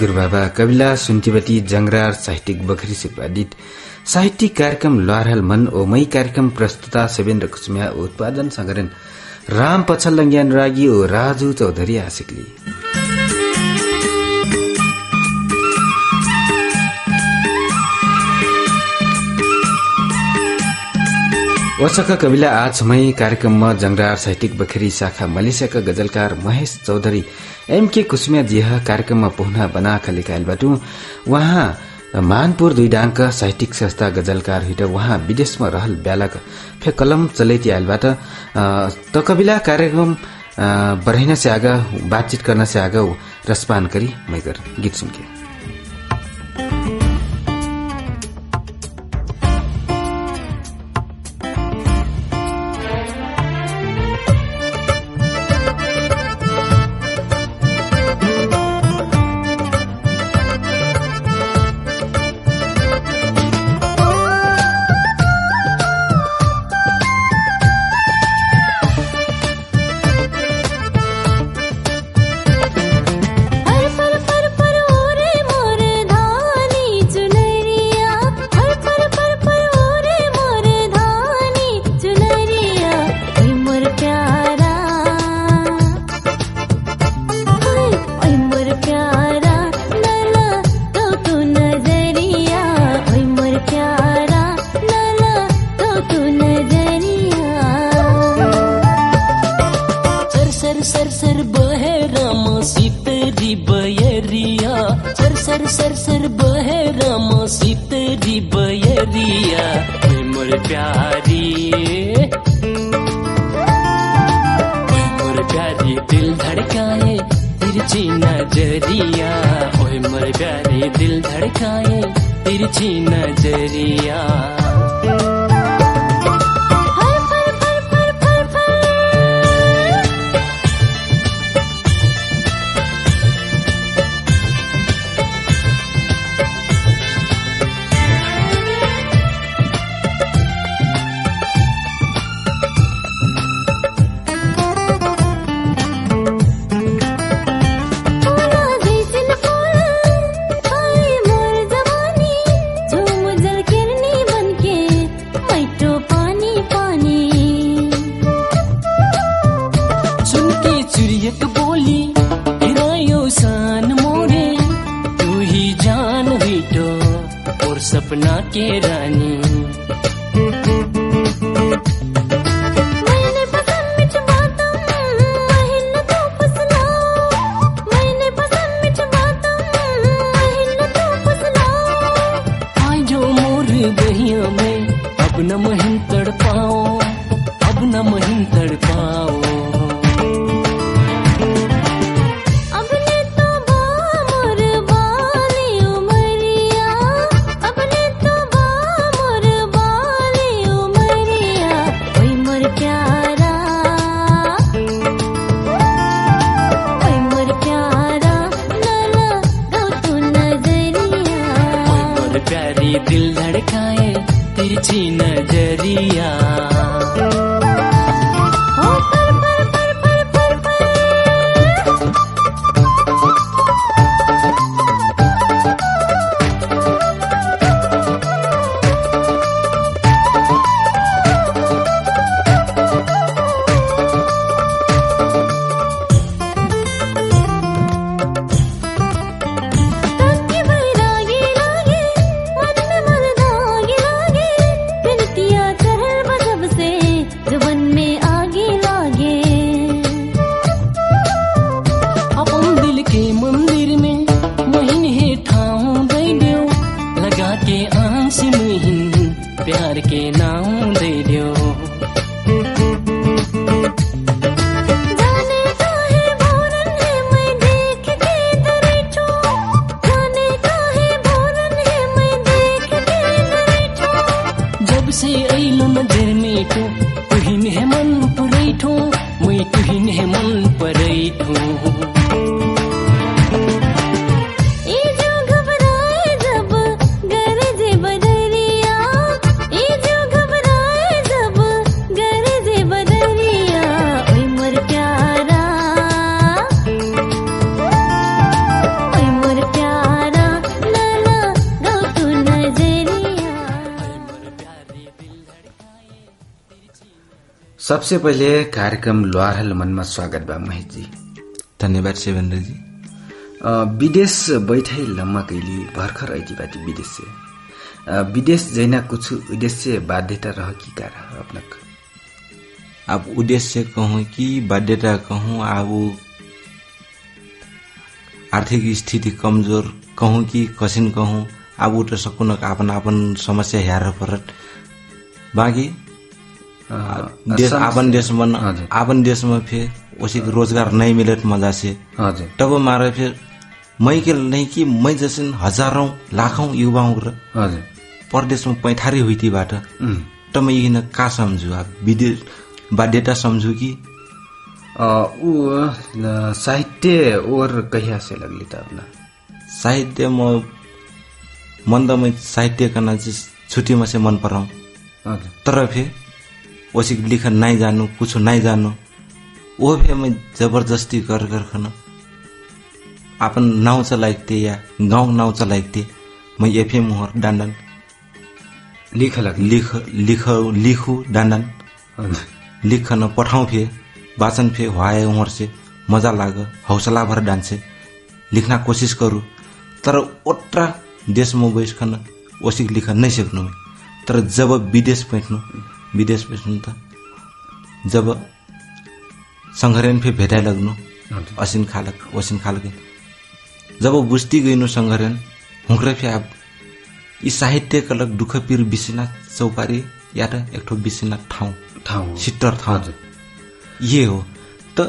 गुरुबाबा कविला सुन्तीबटी जंगरार साहित्यिक बखरी सिपादित साहित्यिक कार्यक्रम लहरहाल मन ओ मै कार्यक्रम प्रस्तुता सेवेन्द्र कुसुमिया उत्पादन संगठन राम पछल लङ्ग्यान रागी ओ राजु चौधरी आशिकली। वसका कविला आज समय कार्यक्रममा जंगरार साहित्यिक बखेरी शाखा मलेसियाका गजलकार महेश चौधरी एमके कुसुमिया जिहा कार्यक्रममा पुहना बनाखा लेखाइलबाट उहाँ मानपुर दुई डाङ्क साहित्यिक संस्था गजलकार हिट उहाँ विदेशमा रहल ब्यालक फे कलम चलैती आइलबाट त कविला कार्यक्रम बढ़ाइन से आगा बातचीत गर्न से आगा रसपान करी मैगर गीत सुनके। सबसे पहिले कार्यक्रम लोहारहल मनमा स्वागत बा महेशजी धन्यवाद शिवेन्द्रजी। अ, विदेश बैठाई लम्मा कैली भर्खर ऐती बाटी विदेश। विदेश जैना कुछ उद्देश्य बाध्यता रह की का रह अपनक? अब उद्देश्य कहूँ कि बाध्यता कहूँ अब आर्थिक स्थिति कमजोर कहूँ कि कसिन कहूँ अब उ त सकुन आपन आपन समस्या हेर परत बाँकी देश आपन देशमा न- आपन देशमा फिर उसी रोजगार नहीं मिलत मजा से। हजुर तब मारे फिर मै के नहीं कि मै जैसे हजारौं लाखौं युवाओं र परदेशमा पैठारी हुइतीबाट उम्, त म यिन का सम्झु? विदेश बाध्यता सम्झु कि ऊ साहित्य और कहिया से लगली त अपना। साहित्य म मन त मैं साहित्य चाहिँ छुट्टीमा से मन हजुर तर फिर ओसी लिखन नहीं जानु कुछ नहीं जानु। वो फिर मैं जबरदस्ती कर कर खाना अपन नाव चलाइते या गाउँ नाव चलाइते मैं एफएम मुहर डान्डन। लिख लिख लिख लिखु डान्डन। लिखन पठाउँ फे वाचन फे हुआए उमर से मजा लाग हौसला भर डान्से। लिख्न कोसिस करू तर ओट्रा देशमा बैसकन ओसिक लिख नै सक्नु। तर जब विदेश बैठ्नु विदेश बैठ्नु त। जब सङ्घर्यान फे भेटाइ लाग्नु असिन खालक ओसिन खालक। जब बुझ्ती गइनु सङ्घर्यान हुँक्रे फे अब यी साहित्य कलक दुःख पिर बिसिना चौपारी या त एक ठो बिसिना ठाउँ। ठाउँ हो। सिट्टर ठाउँ। हजुर। ये हो। त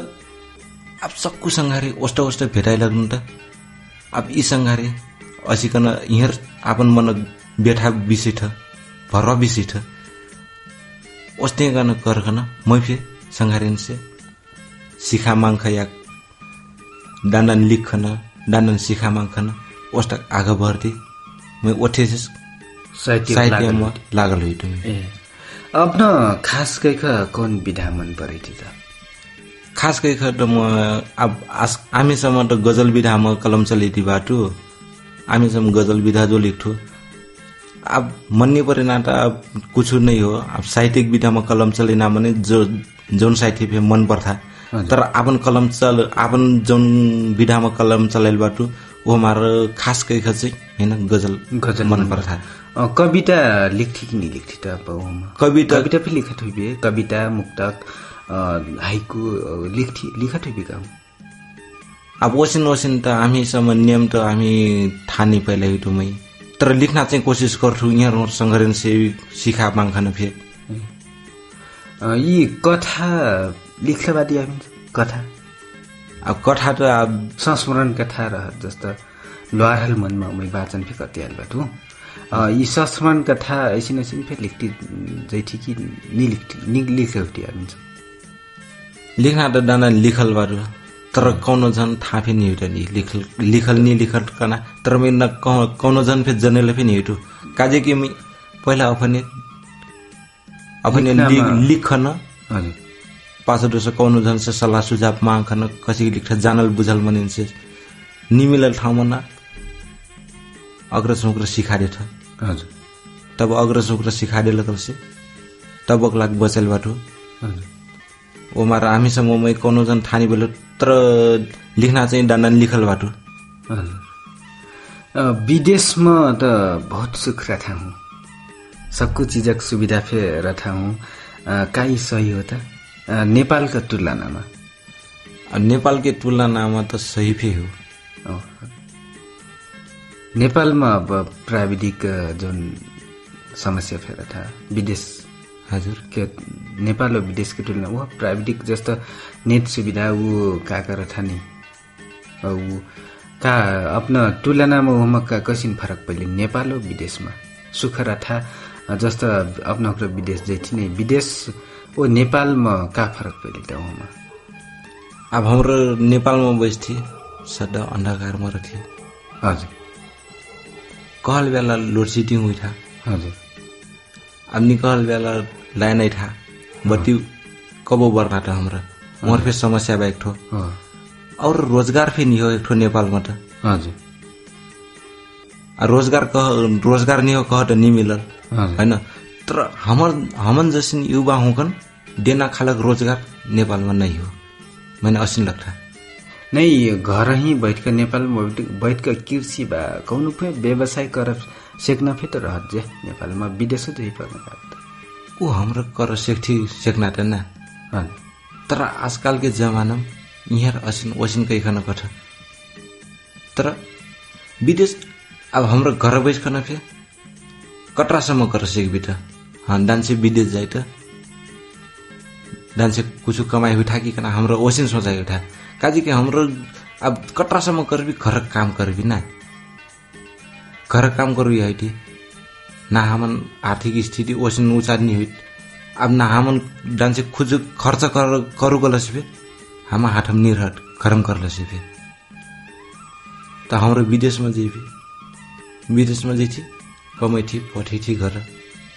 अब सक्कु सङ्घारे ओष्ट ओष्ट भेटाइ लाग्नु त। अब यी सङ्घारे असिकन यहाँ आपन मन बेठा विषय ठ भर विषय ठ ओस्ते गर्न करकन मै फे सङ्घारेन से सिखा माङ्ख या डान्डन लिखन डान्डन सिखा माङ्खन ओष्ट आग भर्ती। मै ओठे से साहित्य साहित्यमा लागल। लागल हुई तुमी ए अपना खास कैख कौन विधा मन परै थी त? खास गरी त म अब आस हामीसम्म त गजल विधामा कलम चलेती बाटो। हामीसम्म गजल विधा जो लेख्थ्यो अब मन्ने परेन त अब कुछ नै हो। अब साहित्यिक विधामा कलम चलेन भने जो जौन साहित्य मन पर्था। तर आपन कलम चल आपन जौन विधामा कलम चलाइल बाटो वो हमार खास गरी चाहिँ होइन गजल गजल मन मन पर्था। कविता लिख्थी कि नहीं लिख्थी त अब? कविता कविता भी लिखत हुई बे कविता मुक्तक हाइकु लिख्थी लिखत हुई बे काम अब ओसिन ओसिन त हामीसम्म नियम त हामी ठाने पहिला युट्युबमै तर लेख्न चाहिँ कोसिस गर्छु यहाँ सङ्घर्ष से सिखा माङ्खन फे अ, यी कथा लिख्न बादी हामी कथा? अब कथा त अब संस्मरण कथा रह जस्तो लोहारहल मनमा मै वाचन फे कति हालबाट यी संस्मरण कथा ऐसिन ऐसिन फे लिख्थी जैठी कि नि लिख्थी नि लिखे हामी लेख्न त डाना लिखल बारू तर कौनो झन थाहा फे नि एउटा नि लिखल लिखल नि लिखल कना तर मैं न कौनो झन फे जनेल फे नि हेटु काजे कि मैं पहिला अपने अपने लिखन पाँच दोस्रो कौनो झन से सल्लाह सुझाव माग्खन कसै लिख जानल बुझल मनिन्छ निमिलल ठाउँमा न अग्र चौक्र सिखाडे छ हजुर तब अग्र चौक्र सिखाडे से तब लाग बचेल बाटो। हजुर ओ मार हामीसँग मै कौनो जन ठानी बेलो तर लिख्न चाहिँ डान्डा लिखल बाटो। विदेशमा त बहुत सुख रखा हूँ। सबको चीजक सुविधा फे रखा हूँ। काई सही हो त? नेपालका तुलनामा। नेपालकै तुलनामा त सही फे हो। नेपालमा अब प्राविधिक जुन समस्या फेर था विदेश हजुर के नेपाल और विदेश की तुलना वो प्राविधिक जस्तो नेट सुविधा वो का का रथा नहीं और वो का अपना तुलनामा वहाँ का कसिन फरक पहिले नेपाल और विदेशमा? सुख रथा जस्तो अपना ओकरा विदेश जैठी नहीं विदेश वो नेपालमा का फरक पहिले त वहाँ अब हाम्रो नेपालमा बस्थी सदा अन्धकारमा रथे। हजुर। कहल बेला लोड सेडिङ हुइथा। हजुर। अब निकल बेला लाइन नै था बत्ती कबो बर्ना था हमरा। उमर फिर समस्या बा एक ठो और रोजगार फिर हो एक ठो नेपालमा त। हजुर रोजगार कह रोजगार नहीं हो कह त नहीं मिलल होइन? तर हमर हमन जैसन युवा हुकन देना खालक रोजगार नेपालमा नै हो। मैंने असिन लाग्छ नहीं घर ही बैठ कर नेपाल में बैठ कर कृषि बा कौन व्यवसाय कर सेक्न फे तो रहत जे नेपाल में विदेश तो ही पर्न ऊ हाम्रो कर सेक्ठी सेक्ना त ना हाँ तर आजकलको जमानामा यहाँ असिन ओसिन कही खान कठ तर विदेश अब हाम्रो घर बैठकन फे कटरासम्म कर सिकबी त। हाँ डान्से विदेश जाइ त। डान्से कुछ कमाई उठा कि कना हाम्रो ओसिन सोचाइ उठा। काजी के हाम्रो अब कटरासम्म करबी घर काम करबी ना। घर काम करबी है ना हमन आर्थिक स्थिति ओसिन ऊंचा नहीं हुई अब ना हमन डान्से खुज खर्च कर करू गलस भी हम हाथम निर्हट खरम कर भी त हाम्रो विदेशमा जेबी। विदेशमा जेथी कमै थी पठै थी घर।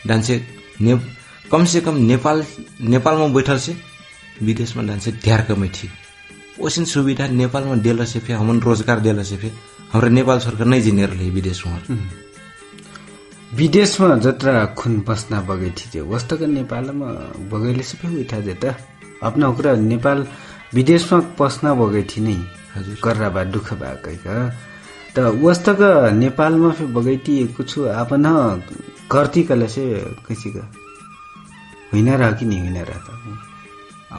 डान्से ने कम से कम नेपाल नेपालमा बैठल से विदेशमा डान्से ढ्यार कमै थी ओसिन सुविधा नेपालमा देल से फे हमन रोजगार देल से फे हाम्रो नेपाल सरकार नै जिनेर ले विदेशमा विदेशमा जत्रा खुन पस्ना बगै थिए वस्तक नेपालमा बगैले सबै उठा त। अपना ओकरा नेपाल विदेशमा पस्ना बगै थी नै हजुर। कर्रा बा दुःख कैका त वस्तक नेपालमा फे बगैती कुछ आपन करती कला से कैसी का। होइन रह कि नहीं होइन रह त।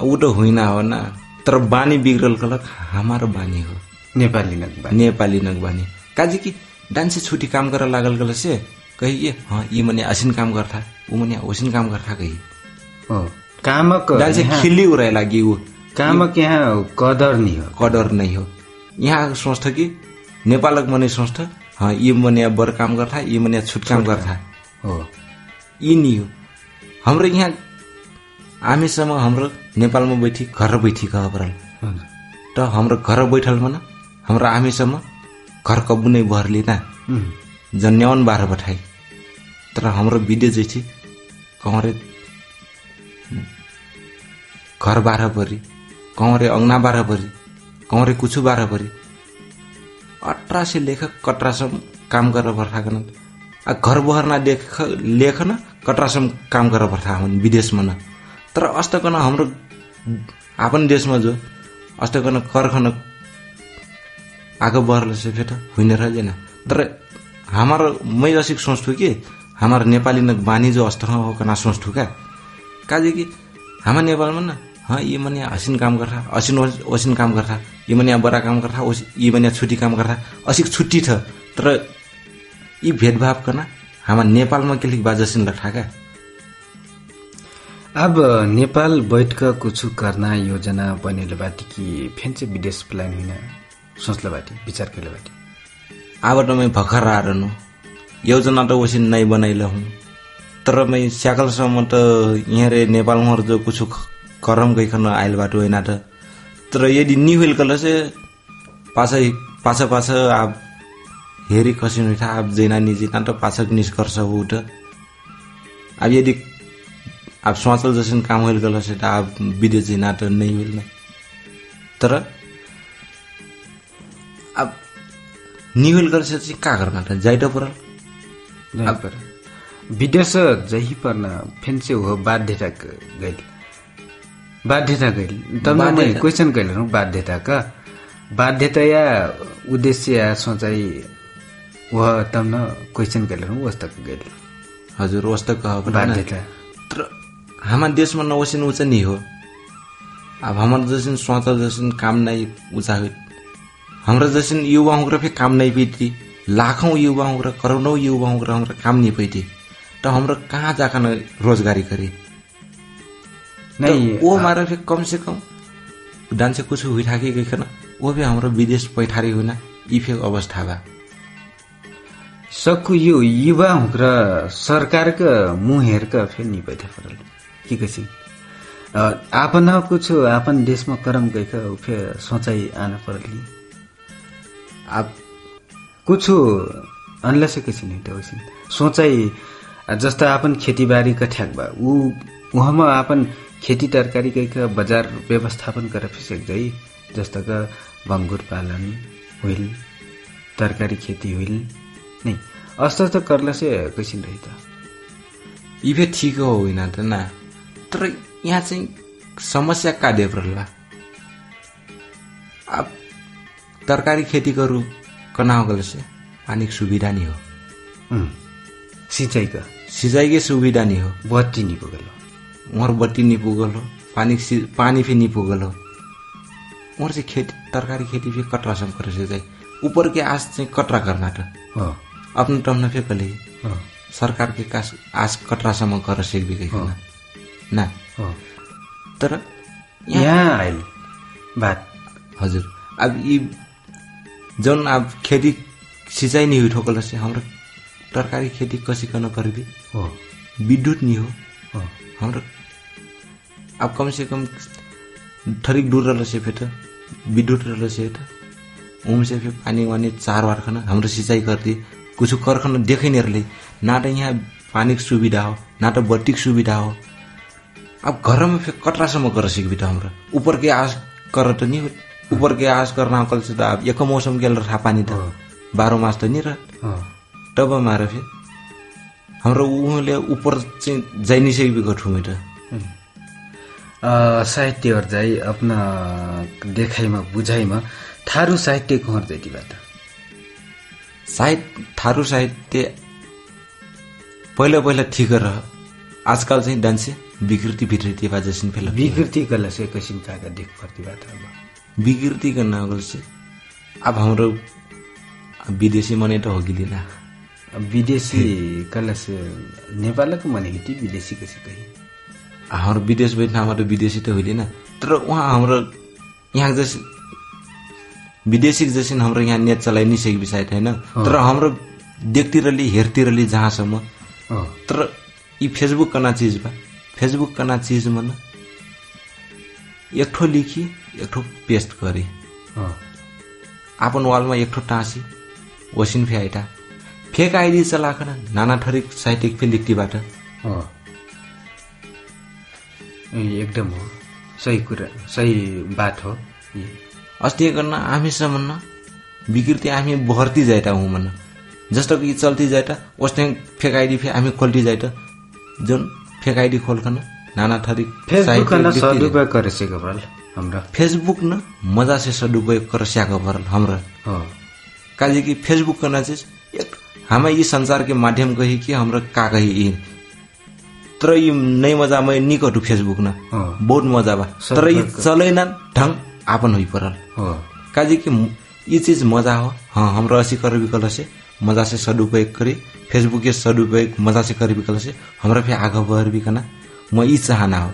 ऊ त होइन हो ना तर बानी बिग्रल कलक हाम्रो बानी हो। नेपाली नक नेपाली नग बानी। काजी कि डान्से छुट्टी काम गरेर लागल गल से? कही ए हाँ यी मने असिन काम गर्था। ऊ मने ओसिन काम गर्था कही। हो कामक डान्से खिल्ली उराए लागि ऊ। कामक यहाँ कदर नहीं हो। कदर नै हो। यहाँ सोच्छ कि नेपालक मने सोच्छ हाँ यी मने बर काम गर्था यी मने छुट काम गर्था। हो यी नि हो। हाम्रो यहाँ हामीसम्म हाम्रो नेपालमा बैठी घर बैठी कह परल। त हाम्रो घर बैठल मन हाम्रो हामीसम्म घर कब्बु नै बहरले ना उम्, जन्यावन बाह्र बठाई तर हाम्रो विदेश जैछि कौरे घर बाह्र परी कौरे अंगना बाह्र परी कौरे कुछु बाह्र परी। से लेख कटरासम्म काम गरेर बर्खाकन आ घर बहरना देख लेखन कटरासम्म काम गरेर बर्खा हुन् विदेशमा न। तर अस्तकन हाम्रो आपन देशमा जो अस्तकन करखन आगो बढ्ल से फेट होइन रहेन। तर हाम्रो मै रसिक सोच्छु कि हाम्रो नेपाली न बानी जो हो कना सोच्छु क्या काजे कि हाम्रो नेपालमा न हाँ ये मने हसिन काम गर्था असिन ओसिन काम गर्था ये मने बडा काम गर्था ओस ये मने छुट्टी काम गर्था असिक छुट्टी छ। तर यी भेदभाव कना हाम्रो नेपालमा के लिख बाजसिन लठा क्या अब नेपाल बैठ कर कुछ करना योजना बनेले बाटी कि फेन चाहिँ विदेश प्लान होइन? सोच्ला बाटी विचार केले बाटी आबाट मै भर्खर आएर नु योजना त ओसिन नै बनाइल हुँ। तर मै स्याकलसम्म त यहाँ रे नेपालमा जो कुछ करम गइखन आइल बाटो होइन त। तर यदि नि होइल कल से पाछै पाछ अब हेरी कसिन उठा अब जैना निजिना त पाछक निष्कर्ष हो त। अब यदि अब सोचल जसिन काम होइल कल से त अब विदेश जिना त नै होइल नै। तर अब निहुल गरेर चाहिँ का गर्न त जाइ त परल। जानु पर विदेश जही पर्न फेन चाहिँ हो बाध्यता गइल बाध्यता बाध्यता। क्वेश्चन कैल रहूं बाध्यता। का बाध्यता या उद्देश्य या सोचाइ वह तब न कैल रहूं वस्तक गइल हजुर वस्तो कह पनि बाध्यता। तर हाम्रो देशमा नवसिन उच्च नि हो। अब हाम्रो जसिन सोच जसिन काम नै ऊँचा हो हाम्रो जसिन युवा हुँक्र फेरि काम नै पैती लाखौँ युवा हुँक्र करोडौँ युवा हुँक्र हाम्रो काम नहीं पैती त हाम्रो कहाँ जाकन रोजगारी करी नहीं वो मारे फिर कम से कम डांसे कुछ हुई ठाकी गई ना वो भी हाम्रो विदेश पैठारी हुन यी फेक अवस्था बा सकु यो युवा हुँक्र सरकारका मुँह हेरका फेरि नि बैठा परल के कैसी? आपन कुछ आपन देशमा करम गएका फे सोचाइ आना परली आप कुछ अनला से कैसी नहीं था वैसे। सोचाइ जस्ता आपन खेतीबारी का ठ्याक बा ऊ उहाँमा आपन खेती तरकारी गएका बजार व्यवस्थापन गरेर फिसेक जाइ जस्ता का भङ्गुर पालन हुइल तरकारी खेती हुइल नहीं अस्त करला से कैसिन रही यी फेरि ठिक हो होइन त ना तर यहाँ चाहिँ समस्या का देव्रला अब तरकारी खेती करू कना गल से। पानी की सुविधा नहीं हो। सिँचाइका। सिंचाई की सुविधा नहीं हो। बत्ती नि पुगल। वहाँ बत्ती नहीं पुगल हो पानी सि- पानी भी नहीं पुगल। हो वहाँ से खेती तरकारी खेती भी कटरा सम करे से जाए ऊपर के आस चाहिँ कटरा हो। आफ्नो टर्म फेकले हो। सरकार के कास आस कटरासम्म कर सेक भी हो। ना? तर यहाँ आइल बात हजुर अब यी जौन अब खेती सिंचाई नहीं हुई ठोकल से हाम्रो तरकारी खेती कसी करना करबी हो। विद्युत नहीं हो। हो। हाम्रो अब कम से कम थरिक दूर रहल से फिर विद्युत रहल से त उम से फिर पानी वानी चार बार खाना हाम्रो सिंचाई करती कुछ कर खाना देखे नहीं ना तो यहाँ पानी की सुविधा हो ना तो बत्ती की सुविधा हो। अब घर में फिर कटरासम्म कर सिक हाम्रो ऊपर के आस कर तो नहीं हो। ऊपर के आस करना कल से तो अब एक मौसम के रहा पानी तो। बारह मास तो रह हो तब मार फिर हाम्रो उहाँले ऊपर चाहिँ जाइ नहीं सकेको गठौँ त अ, साहित्य अर्जाई अपना देखाइमा बुझाइमा थारू साहित्य कहर जतिबाट साहित्य थारू साहित्य पहिला पहिला ठिक रह आजकल चाहिँ डान्से विकृति विकृति बा जैसन फेला विकृति कला से काका देख विकृति का नागल से अब हाम्रो विदेशी मने त होगिली ना अब विदेशी से नेपालको मनेको ती विदेशी कसी कही? हाम्रो विदेश बैठना हाम्रो विदेशी त होइली ना तर उहाँ हाम्रो यहाँ जैसे विदेशी जैसे हाम्रो यहाँ नेट चलाइ नहीं सकेको सायद होइन तर हाम्रो देखतिरली हेरतिरली जहाँसम्म। हो तर यी फेसबुक कना चीज बा फेसबुक कना चीज मन एक ठो लिखी एक ठो पेस्ट करी हो आपन वालमा एक ठो टाँसी वसिन फे आइटा फेक आइडी चलाखन नाना थरीक लिख्तीबाट हो ए, एकदम हो। सही कुरा सही बात हो। अस्ति गर्न हामीसम्म विकृति हामी भर्ती जाइटा हूँ मन जस्तो कि चल्ती जाइटा उसने फेक आइडी फे हामी खोल्टी जाइटा जुन फेक आइडी खोलखन नाना न जाइटा। सदुपयोग गरेको बल हाम्रो। फेसबुक न मजा से सदुपयोग कर स्याको परल हमरा। हो। काजे कि फेसबुक करना चीज एक हमें ये संसार के माध्यम कही कि हमरा का कही ये? तर ये नहीं मजा मैं नहीं कटू फेसबुक न। बहुत मजा बा। तर ये चले न ढंग आपन हुई परल। हो। काजे कि ये चीज मजा हो। हाँ हमरा असी कर विकल से मजा से सदुपयोग करी फेसबुक के सदुपयोग मजा से कर विकल से हमरा फिर आगे बढ़ भी कना म यी चाहना हो।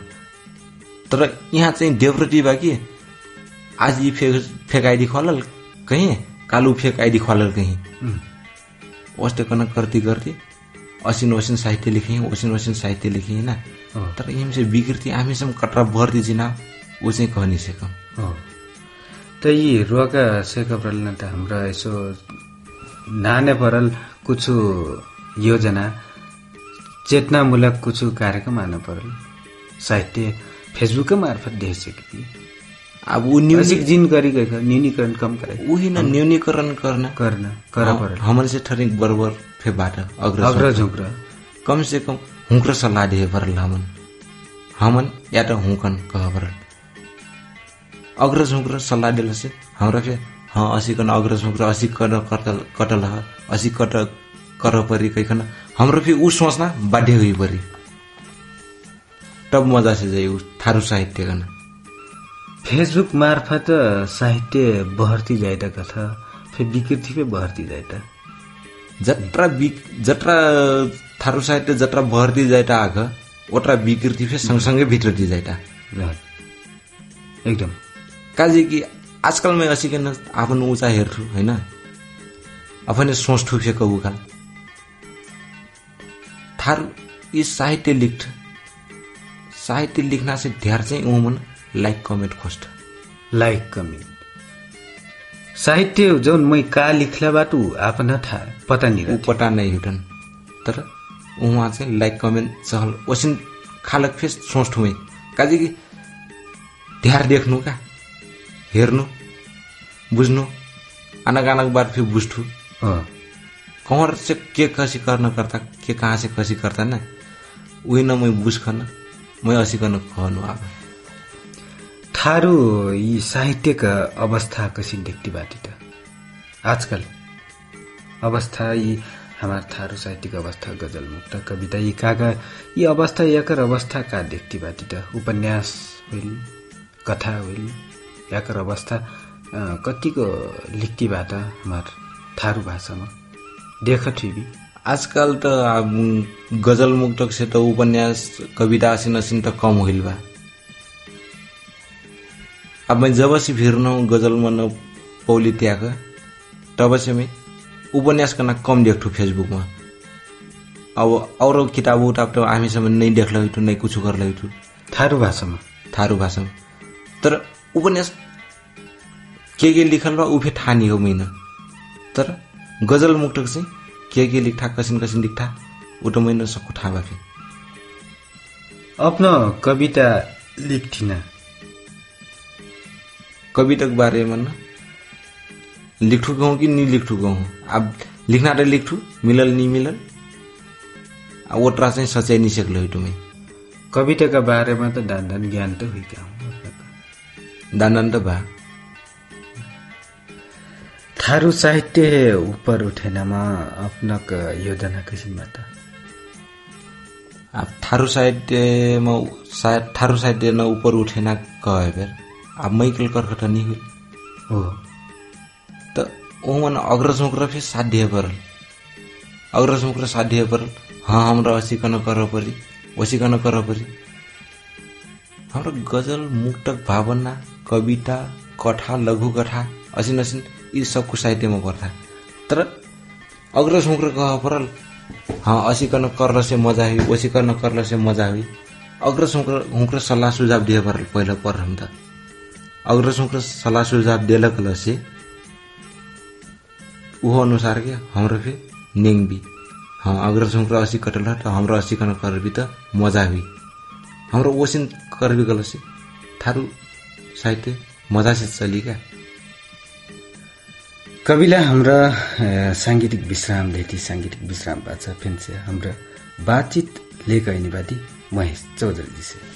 तर यहाँ चाहिँ देवरती बा कि? आज यी फेक फेक आइडी खोलल कहीं? कालू फेक आइडी खोलल कहीं? वस्तु कन करती करती असिन वसिन साहित्य लिखी वसिन वसिन साहित्य लिखी ना हो तर यिम से विकृति हामीसम्म कटरा भर्ती जिना ऊ चाहिँ कहनी सकम हो त यी रुवाका सेकप्रल त हाम्रो यसो नाने परल कुछ योजना चेतनामूलक कुछ कार्यक्रम आन परल साहित्य फेसबुक मार्फत देख सकती। अब ऊ न्यू असिक जिन करी गए न्यूनीकरण कम करे। उही न न्यूनीकरण गर्न गर्न कर परल हमर से ठरिक बरोबर फे बाट अग्र अग्र झुग्र कम से कम हुँक्र सल्लाह दिए परल हमन। हमन या त हुँकन कह परल अग्र झुँक्र सल्लाह दिल से हमरा फे हाँ असी कन अग्र झुँक्र असी कन कटल कटल ह असी कट कर परी कैखन हाम्रो फे ऊ सोच्ना बाध्य हुई परी। तब मजा से जाई ऊ थारू साहित्य गर्न फेसबुक मार्फत साहित्य बहर्ती जाएता कथा फिर विकृति पे बहर्ती जाएता। जत्रा बिक जत्रा थारू साहित्य जत्रा भर्ती जाइटा आग ओट्रा विकृति फे सँगसँगै भित्रती जाइटा ल, एकदम। काजे कि आजकल मैं असिकन आफ्नो ऊँचा हेर्छु होइन अपने सोच्छु फे कबू काल थारू यी साहित्य लिख्छ साहित्य लिख्ना से ढ्यार चाहिँ ऊ मन लाइक कमेन्ट खोज्छ लाइक कमेन्ट साहित्य जौन मै का लिखलाबाट ऊ आफ्ना था पता रहती पटा नै हिँडन तर उहाँ चाहिँ लाइक कमेन्ट चहल ओसिन खालक फेस सोच्छु मै काजे कि ध्यार देख्नु का? हेर्नु बुझ्नु अनग बात फिर बुझ्छु हो, कौन से के कैसे करना करता के कहाँ से कैसे करता ना? वही न मैं बुझ खन मै असिकन कहनु अब थारू यी साहित्यक अवस्था कसिन देख्ती बाटी त? आजकल अवस्था यी हमार थारू साहित्यिक अवस्था गजल मुक्त कविता यी काका यी अवस्था याकर अवस्था का देख्ती बाटी त? उपन्यास होइल कथा होइल याकर अवस्था कतिको लिख्तीबाट हमार थारू भाषामा? देख ठिबी आजकल त गजल मुक्तक से त उपन्यास कविता असिन असिन त कम होइल बा। अब मैं जब से फिर्न गजल मन पौली त्याग तब से मैं उपन्यास करना कम देखठु फेसबुक में अब और किताब उताब तो हामी समय नहीं देख लगिठु नहीं कुछ कर लगिठु थारू भाषामा। थारू भाषा में तर उपन्यास के के लिखल बा उफे नहीं हो मैन। तर गजल मुक्तक चाहिँ के के लिखा कसिन कसिन लिखा त मैन सबको थाहा बा फिर अपना कविता लिख्थिन। कविताको बारेमा न लिखठु कहूँ कि नहीं लिखठु कहूँ अब लिखना तो लिखठु मिलल नहीं मिलल ओटरा चाहिँ सच्याइ सकल हो मैं कविताका बारेमा त दान दान ज्ञान त हुइका हुँ दान त बा थारू साहित्य ऊपर उठेनमा अपनक योजना किसिमबाट। अब थारू साहित्यमा सायद थारू साहित्य न ऊपर उठेना कहे बेर अब मैकल कर्कट नहीं हुई हो। त ओमन अग्रसमुग्र फिर साध्य परल। अग्रसमुग्र साध्य परल। हाँ हमरा असिकन कर परी वसिकन कर परी। हाम्रो गजल मुक्तक भावना कविता कथा लघु कथा असिन असिन यी सबको साहित्यमा पर्था तर अग्रसमुग्र कह परल। हाँ असिकन कर से मजा हुई वसिकन कर से मजा हुई अग्रसमुग्र हुँक्र सल्लाह सुझाव दिए परल पहिला पर हम त। अग्रसमुग्र सल्लाह सुझाव देलक लसे उहो अनुसार के हाम्रो फिर नेङ भी हाँ अग्र सुङ्ग्र असी कटल त हाम्रो असी कन करबी त मजा हुई हाम्रो ओसिन करबी गल से थारू साहित्य मजा से चली कविला हाम्रा साङ्गीतिक विश्राम लेती साङ्गीतिक विश्राम बाचा फेन्से हाम्रा बातचित लेख ऐनिवादी महेश चौधरी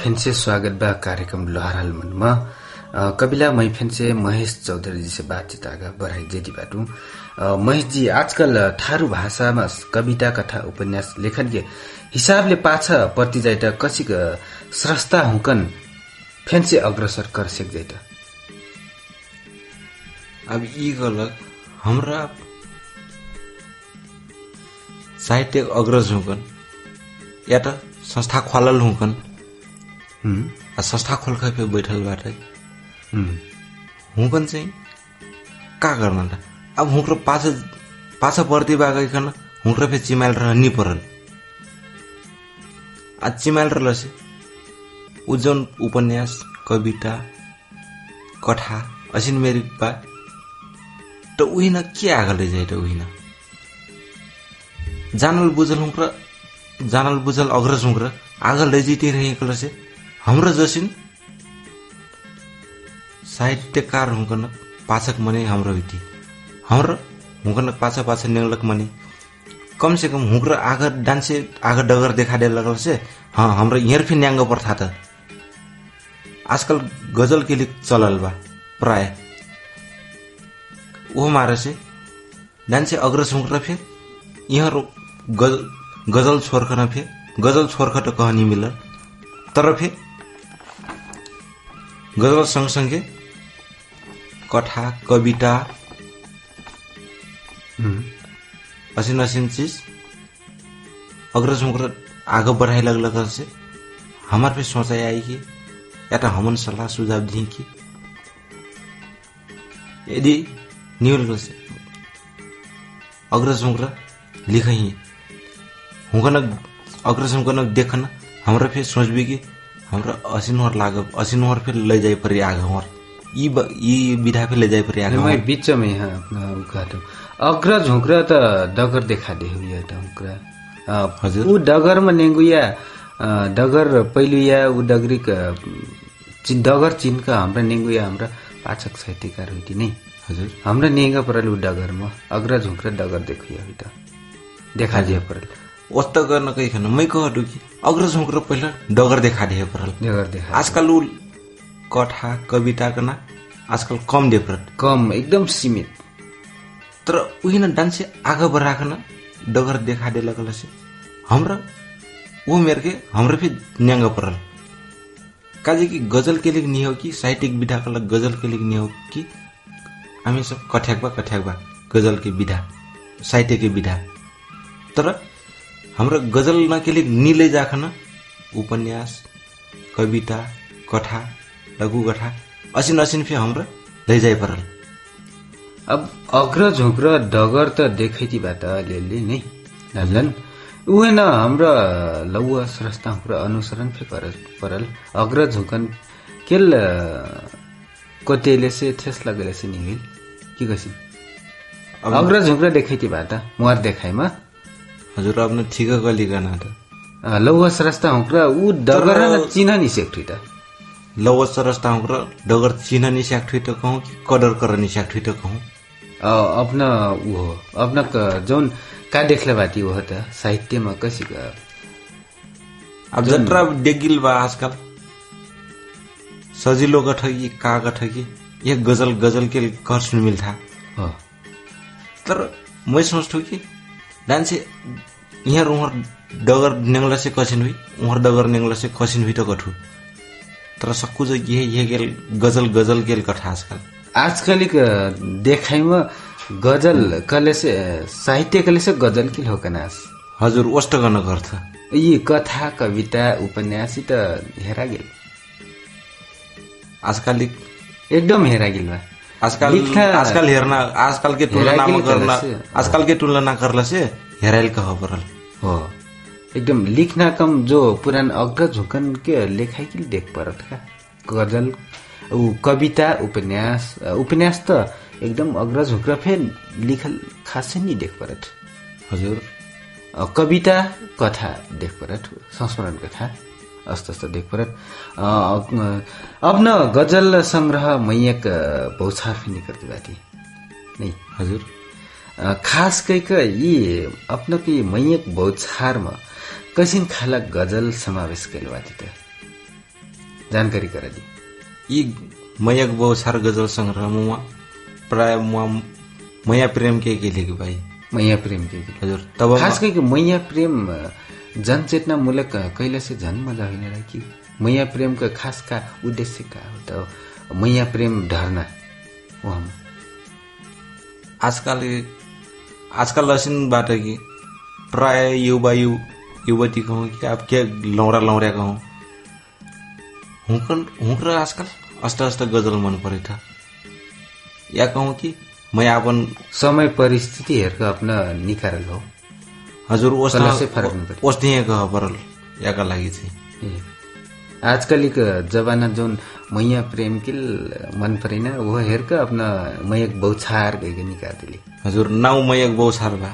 फेन्से स्वागत बा कार्यक्रम लोहाराल मनमा। कविला मै फेन्से महेश चौधरी जी से बातचीत आगा बढ़ाई जेदी बाटू। अ, महेश जी आजकल थारू भाषामा कविता कथा उपन्यास लेखन के हिसाबले पाछा पर्ति जाइत कसिक स्रष्टा हुकन फेन्से अग्रसर कर सेक जाइत। अब यी गलत। हाम्रा साहित्य अग्रज हुकन या त संस्था खोलल हुकन आ संस्था खोलखा पे बैठल बाटे। हुँ, हुकन चाहिँ? का गर्न त? अब हुक्र पाछ पाछ पर्ति बागैकन हुक्र फे चिमाइल रह नि परल। आ चिमाइल रहल से उ जौन उपन्यास कविता कथा असिन मेरी बा त उहिन के आगले जाइ त उहिन? जानल बुझल हुक्र जानल बुझल अग्रज हुक्र आग लैजिती रहेको से हाम्रो जसिन साहित्यकार हुकन पाचक मने हाम्रो इति हाम्रो हुकन पाछा पाछा नेंगलक मने। कम से कम हुक्र आग डान्से आग डगर देखा दे लगल से हाँ हाम्रो फिर न्याङ्ग पर्था त। आजकल गजल के लिए चलल बा प्राय। वो मारे से डान्से अग्रज हुक्र फिर यहाँ रो गज, गजल छोर्ख न फिर गजल छोर्ख त कहनी मिल। तर फिर गजल सँगसँगै कथा कविता हुँ, असिन असिन चीज अग्रज मुग्र आगे बढ़ाए लग लग से हमार पे सोचाई आई कि या तो हमन सलाह सुझाव दी कि यदि न्यूल से अग्रज मुग्र लिखही। हुकन अग्रज हुकन देखन हमरा फिर सोचबी कि हमरा असिनवर लाग असिनवर फिर ले जाए परी आगे हमार। ई विधा फिर ले जाए परी आगे हमार। बीच में यहाँ अपना उखाटो अग्रज हुक्रा त डगर देखा दे हुई अ, हजुर। ऊ डगरमा नेङ्गुया अ, डगर पहिलुया ऊ डगरिक चिन डगर चिनका हाम्रा नेङ्गुया हाम्रा पाचक साहित्यकार हुई नै? हजुर। हाम्रा नेङ्गा परल ऊ डगरमा अग्रज हुक्रा डगर देखुया त। देखा दिया परल। वस्त गर्न कही खान मै कहटु कि अग्रज हुक्र पहिला डगर देखा दिए परल। डगर देखा। आजकल ऊ कथा कविता कना आजकल कम दे परल। कम एकदम सीमित। तर उहिन डान्से आगे बढ़ाकन डगर देखा दे लगल से हमरा के हमरा फिर न्यांग परल। काजे कि गजल के लिए नहीं हो कि साहित्यिक विधा का लग गजल के नहीं हो कि हामी सब कठ्याक बा कठ्याक बा गजल के विधा साहित्य के विधा। तर हाम्रो गजल न के लिए निले जाखन उपन्यास कविता कथा लघु कथा असिन असिन फे हाम्रो लैजाइ परल। अब अग्रज हुक्र डगर त देखैती बाट अलिअलि नै नलन उहे न हाम्रो लौवा स्रष्टा हुक्र अनुसरण फे परल। अग्रज हुकन केल कोतेले से ठेस लगले से निहिल की कसी हुक्र देखैती बाट मुहार देखाइमा। हजुर अब न ठिक गलिकन त अ, लौवा स्रष्टा हुक्र ऊ डगर न चिन्ह नि सेक्ठी त। लव सरस्ता हुक्र डगर चिन्ह नि स्याक्ठुइ त कहूँ कि कदर कर नि स्याक्ठुइ त कहूँ? अ, अपना ऊ हो अपना क- जौन का देखले बाटी हो त साहित्यमा कसी क- अब जत्रा डेगिल बा आजकल सजिलो गठ कि का गठ कि ये गजल गजल के घर सुन मिल्था। हो तर मैं सोच्छु कि डान्से यहाँ उहाँ डगर नेङ्ला से कसिन हुई उहाँ डगर नेङ्ला से कसिन हुई त गठु तर सक्कु चाहिँ ये ये गेल गजल गजल गेल कथा आजकल आजकलिक देखाइमा गजल कले से साहित्य कले से गजल किल हो कनास हजुर वस्ट गर्न गर्छ यी कथा कविता उपन्यास त हेरा गेल आजकल एकदम हेरा गेल बा आजकल आजकल हेर्न आजकल के तुलना से। आजकल के तुलना करला से हेराइल कह परल हो। एकदम लिखना कम जो पुरान अग्रज हुकन के लेखाइ किल देख परत का। गजल ऊ कविता उपन्यास उपन्यास त एकदम अग्रज हुक्र फेन लिखल खासै नि देख परत। हजुर। कविता कथा देख परत। संस्मरण कथा। अस्त अस्त देख परत अब न गजल संग्रह मैयक बौछार फिनी करती बाटी। नहीं हजुर। खास कैक यी अपना की मैयक बौछारमा कैसिन खाला गजल समावेश कैल बाटी त? जानकारी करा दी। यी मयक बहुसार गजल सङ्ग्रहमा प्राय म मया प्रेम के के लेख्यो भाइ? मैया प्रेम के गीत। हजुर तब खास करके मैया प्रेम जनचेतना मूलक कैला से झन मजा होइन र कि मैया प्रेम का खास का उद्देश्य का हो त मैया प्रेम ढर्ना वहाँ आजकल आजकल लसिनबाट कि प्राय युवा यु युवती कहूँ कि अब के लौरा लौरा कहूँ हुँक हुँक र आजकल अष्ट अष्ट गजल मन परेछ या कहूँ कि मैं अपन समय परिस्थिति हेरेर अपना निकाल हो। हजुर कह परल याका लागि चाहिँ। आजकलिको जमाना जोन मैया प्रेम किल मन परेन वो हेरक अपना मैयक बौछार गइके निकाल दिली हजुर नाउ मयक बहुसार बा।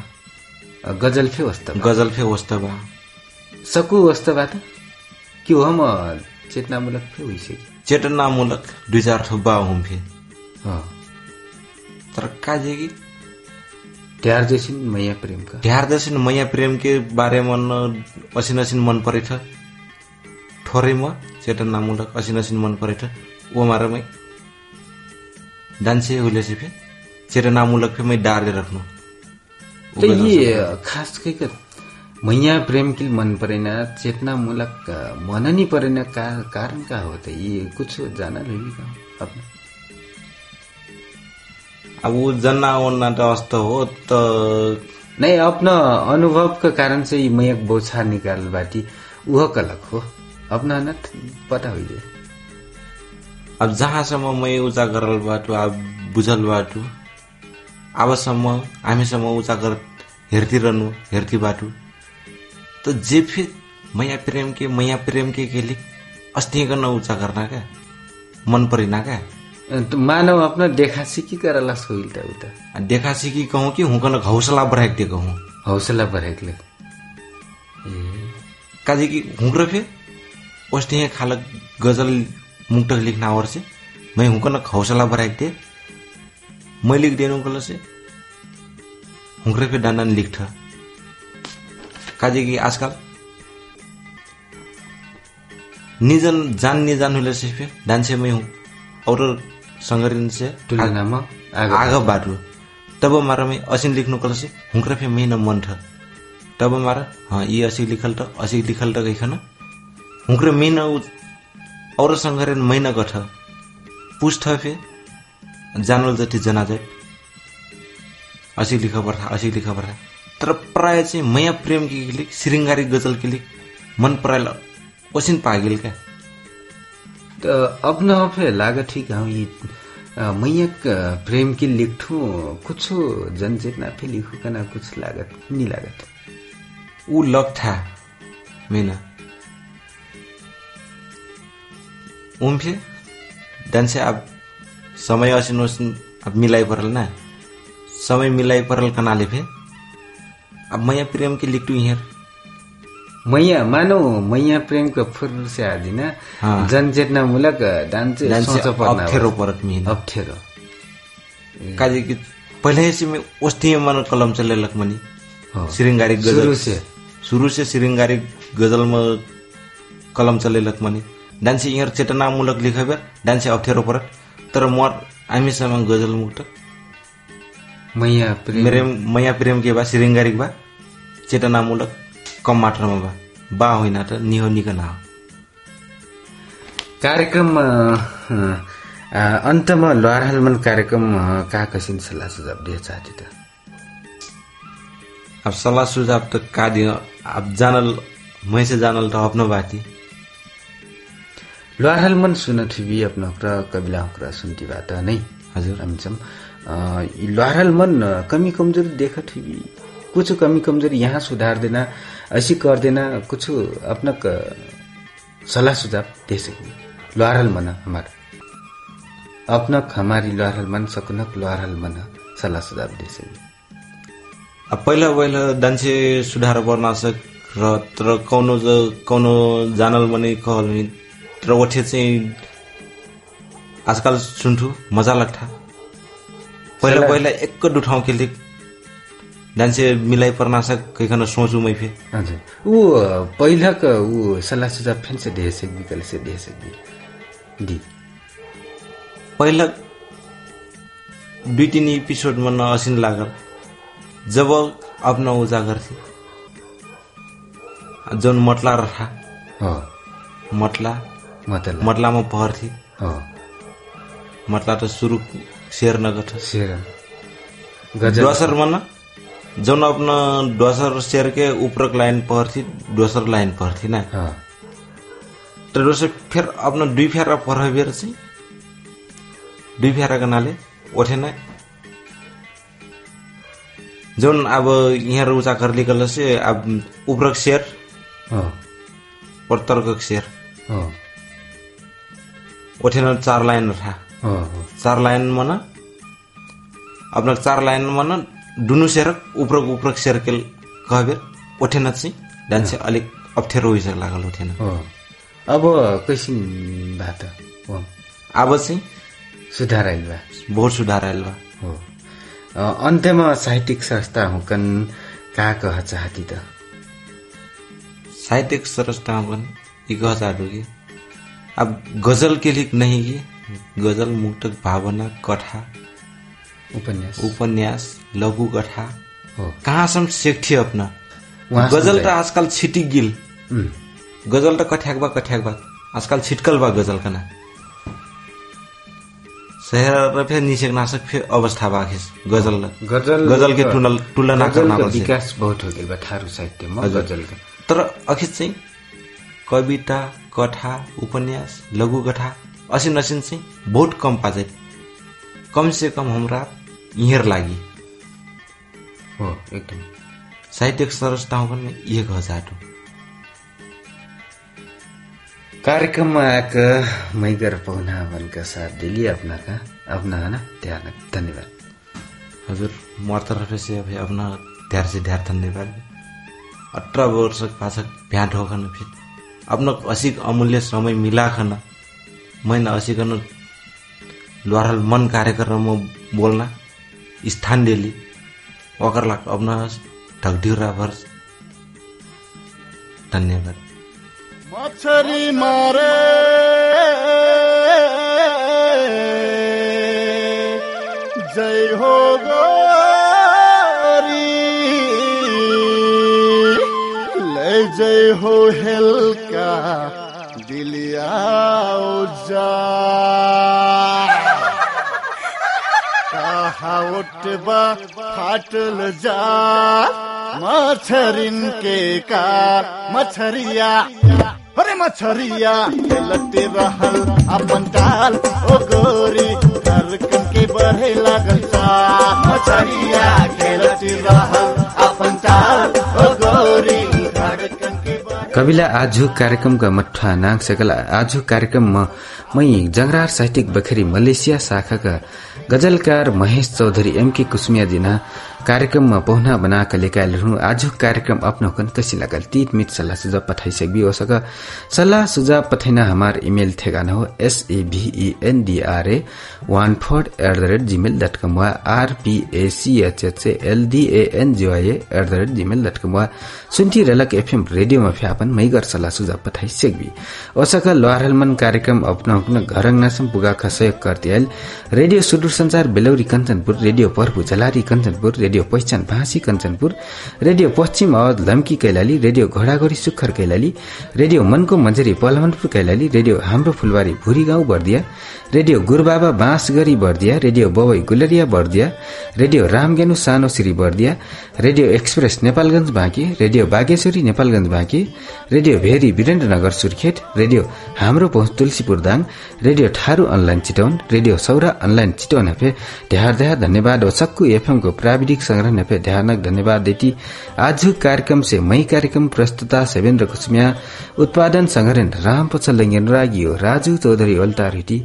गजल फे वस्त गजल फे वस्त बा। सकु वस्त बात कि हो म चेतनामूलक फे हुइसक्यो? चेतनामूलक दुई चार ठो बा हुँ फे तर काजे कि ट्यार जैसिन मैया प्रेम का दर्शन मैया प्रेम के बारेमा न असिन असिन मन परेछ। ठोरैमा चेतनामूलक असिन असिन मन परेछ। ओ मारमै डान्से हुले से फे चेतनामूलक फे मै डाले राख्नु। त यी खास कई का? मैया प्रेम किल मन परेन चेतनामूलक मन नहीं परेन का कारण का हो त? ये कुछ जाना लेली का अपना। अब ऊ जन्ना ओन्ना त अस्त हो त नहीं अपना अनुभव का कारण से ये मैयक बौछार निकाल बाटी वह कलक हो। अपना न पता हो जाए अब जहाँसम्म मै उचा गरल बाटो अब बुझल बाटो अबसम्म हामीसम्म उचा कर हेर्ती रहनु हेर्ती बाटो त जे फे मैया प्रेम के मैया प्रेम के के लिख अस्ति गर्न उचा करना क्या मन परिना क्या मानव अपना देखा सीखी करला सोइल त उता। देखा सिकी कहूँ कि हुकन हौसला बढ़ाइक दिए कहूँ हौसला बढ़ाइकले काजे कि हुँक्र फे अस्ति खालक गजल मुक्तक लिख्न आवर से मैं हुकन हौसला बढ़ाइक दिए मैं लिख दिएन उनकल से? हुँक्र फे डान्डान लिख्छ काजे कि आजकल? निजन जान निजान हुले से फे डान्से मैं हूँ। और संगरिन से तुलनामा आगे बाटो। तब मार मैं असिन लिख्नु कल से हुँक्र फे मैं न मन ठ। तब मार हाँ ये असी लिखल त असी लिखल त गइखन हुँक्र मैं न और संगरेन मैं न गठ। पुष्ठ फे जानल जति जना जाए असी लिख पर्था असी लिख पर्था तर प्राय चाहिँ मया प्रेम के लिख श्रृङ्गारी गजल के लिख मन परायल ओसिन पागिल क्या। त अपना फे लागत ठीक हूँ ये मैयक प्रेम की लिखठू कुछ जनचेतना फे लिखू कना कुछ लागत नहीं लागत। ऊ लग्था मेना। उम्फे डान्से अब समय असिन ओसिन अब मिलाइ परल ना। समय मिलाइ परल कनाले फे। अब मैया प्रेम के लिखटू हियर मैया मानो मैया प्रेम का फुर से आदिन हाँ। जनचेतना मूलक डान्चे अप्ठ्यारो परत मिहिन। अप्ठ्यारो। काजे कि पहिले से में मन कलम चलेलक मनी। हो। श्रृंगारी गजल। शुरू से शुरू से श्रृंगारी गजल में कलम चलेलक मनी। डान्से यहाँ चेतनामूलक लिखेबे डान्से अप्ठ्यारो परत। तर मोर हामीसँग गजल मुक्त। मैया प्रेम। मैया प्रेम के बा श्रृंगारी बा। चेतनामूलक। कम मात्रामा बा बा होइन त निहो निक न हो। कार्यक्रम अन्तमा लहर हलमन कार्यक्रम अ, का कसिन सल्लाह सुझाव दिए चाहते त? अब सल्लाह सुझाव त का दियो? अब जानल मैसे जानल त अपनो बाती। लहर हलमन सुन थिबी अपना कुरा कबिला कुरा सुनती बात नहीं हजुर। हमीसम लहर हलमन कमी कमजोरी देख थिबी कुछ कमी कमजोरी यहाँ सुधार देना ऐसी कर देना कुछ अपना सलाह सुझाव दे सकी। लहर हलमन हमारा। अपना हमारी लहर हलमन सकुनक लहर हलमन सल्लाह सुझाव दे सकी। अब पहिला पहिला डान्से सुधार गर्न र तर कौनो ज- कौनो जानल मने कहल तर ओठे चाहिँ आजकल सुन्थु मजा लाग्था। पहिला। पहिला एक उठाउँ के डान्से मिलाइ पर्नासक कहिकन सोचु मै फे हजुर ऊ पहिलाको ऊ सल्लाह सुझाव फेन से दे सकबी कल से दे सकबी दी पहिला दुई तीन एपिसोड मन असिन लागल जब अपना उजागर थी जौन मटला रहा हो मटला मटलामा पहर थी हो मटला त सुरु शेर नगठ शेर गजल डोसर मन जौन अपना डोसर शेर के ऊपर लाइन पहर थी डोसर लाइन पहर थी ना। हाँ। तो डोसर फिर अपना दुई फेरा पढ़ बेर चाहिँ दुई फेरा गनाले ओठे ना जौन अब यहाँ उचा कर लिकल से अब ऊपर शेर हो। और तर्क शेर हो। ओठे ना चार लाइन रहा। चार लाइन मन अपना चार लाइन मन दुनु शेर ऊपर ऊपर शेर के कहबे ओठेन चाहिँ डान्स अलिक अप्ठ्यारो भइसक्यो लागल ओठेन। हो अब कैसिन बात हो अब चाहिँ सुधार आइल बा। बहुत सुधार आयल बा हो अन्त्यमा साहित्यिक संस्था हुकन का कह चाहती त? साहित्यिक सरसता पनि यी कह चाहतो कि? अब गजल के लिए नहीं कि? गजल मुक्तक भावना कथा उपन्यास। उपन्यास लघु कथा कहाँसम्म सेक्थी अपना? गजल त। आजकल छिटिक गिल। उम्, गजल त कठ्याक बा कठ्याक बा। आजकल छिटकल बा गजल कना। शहर र फेरि निषेक नाशक फेरि अवस्था बा खेस गजल। गजल गजल के तुलना तुलना गजल पर्छ। विकास बहुत हो गइल बा थारू साहित्यमा। गजलका। तर अखिर चाहिँ कविता कथा उपन्यास लघु कथा असिन असिन चाहिँ बहुत कम पाजे। कम से कम हमरा यहीँ लागि। हो एकदम। साहित्यिक संरचनाओं पनि एक हजार कार्यक्रममा आएका मैगर पहुना भनका साथ दिली अपना का अपना है ना ध्यान धन्यवाद। हजुर मोर तरफ से अभी अपना ध्यार से ध्यार धन्यवाद। अठारह वर्ष पाछक भ्याट होखन फिर अपना असिक अमूल्य समय मिलाखन मैंने असिकन लोहरल मन कार्यक्रम में बोलना स्थान डेली ओकर लाग अपना ढकढिरा भर धन्यवाद। मछरी मारे। जय हो ले जय हो हेलका दिलिया जा कहा उठबा फाटल जा। मछरिन के का? मछरिया अरे मछरिया लट्टी रहल अपन टाल ओ गोरी धड़कन के बढ़े लागल सा। मछरिया खेलती रहल अपन टाल ओ गोरी कविला आजु कार्यक्रमका मठा नाग सकल। आजु कार्यक्रममा मै जंगरार साहित्यिक बखरी मलेसिया शाखाका गजलकार महेश चौधरी एमके कुसमिया जिना कार्यक्रममा पहुना बनाएका हुँ आजु कार्यक्रम अपनाउकन कसी लागल? तीत मिट सल्लाह सुझाव सक सल्लाह सुझाव पठाइना हमार इमेल ठेगाना हो S A V N D R A one four at the rate Gmail dot com वा R P A C H H A L D A N G Y at the rate Gmail dot com वा सुन्टी रलक FM रेडियोमा फ्यापन मैगर सल्लाह सुझाव सेक्बी Osaka लोहारलमन कार्यक्रम अपनाउकन घरङ्नासम पुगाका सहयोग Kartiyal radio Sudur Sanchar Belauri Kanchanpur radio Parpu Jhalari Kanchanpur radio Pahichan भाँसी Kanchanpur radio पश्चिम Awadh Lamki Kailali radio घोडाघोरी सुखर कैलाली रेडियो मनको मञ्जरी पलमनपुर कैलाली रेडियो हाम्रो फुलबारी भुरी गाउँ Bardiya radio Gurubaba Bansgari Bardiya radio Babai Gulariya Bardiya radio रामगेनु सानो Shri Bardiya radio express Nepalgunj Banke radio Bageshwari Nepalgunj Banke radio Bheri Birendranagar Surkhet radio हाम्रो पहुँच Tulsipur Dang radio Tharu online Chitwan radio Saura online Chitwan हेफे ध्यार ध्यार धन्यवाद ओ सक्कु FM को प्राविधिक संग्रहण हेफे ध्यानक धन्यवाद देती आज कार्यक्रम से मई कार्यक्रम प्रस्तुता सेवेन्द्र कुसमिया उत्पादन संग्रहण राम पचल रागियो राजू चौधरी ओल्टा रेटी